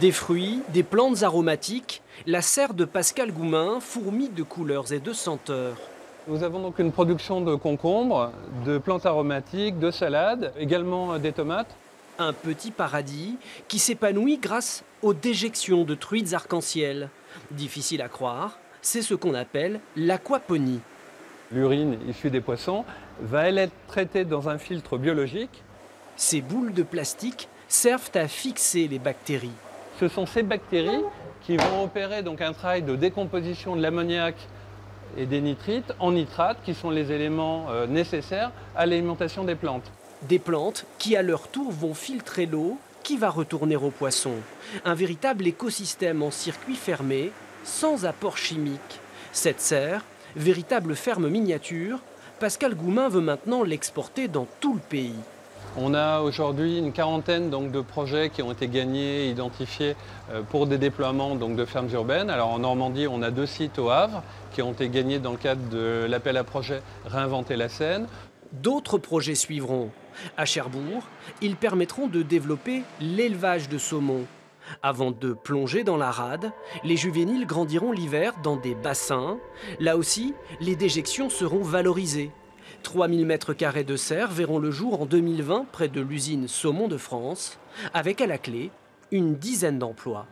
Des fruits, des plantes aromatiques, la serre de Pascal Goumin fourmille de couleurs et de senteurs. Nous avons donc une production de concombres, de plantes aromatiques, de salades, également des tomates. Un petit paradis qui s'épanouit grâce aux déjections de truites arc-en-ciel. Difficile à croire, c'est ce qu'on appelle l'aquaponie. L'urine issue des poissons va elle être traitée dans un filtre biologique. Ces boules de plastique servent à fixer les bactéries. Ce sont ces bactéries qui vont opérer donc un travail de décomposition de l'ammoniac et des nitrites en nitrates, qui sont les éléments euh, nécessaires à l'alimentation des plantes. Des plantes qui, à leur tour, vont filtrer l'eau qui va retourner aux poissons. Un véritable écosystème en circuit fermé, sans apport chimique. Cette serre, véritable ferme miniature, Pascal Goumin veut maintenant l'exporter dans tout le pays. On a aujourd'hui une quarantaine de projets qui ont été gagnés, identifiés euh, pour des déploiements de fermes urbaines. Alors en Normandie, on a deux sites au Havre qui ont été gagnés dans le cadre de l'appel à projet Réinventer la Seine. D'autres projets suivront. À Cherbourg, ils permettront de développer l'élevage de saumon. Avant de plonger dans la rade, les juvéniles grandiront l'hiver dans des bassins. Là aussi, les déjections seront valorisées. 3000 m2 de serre verront le jour en 2020 près de l'usine Saumon de France, avec à la clé une dizaine d'emplois.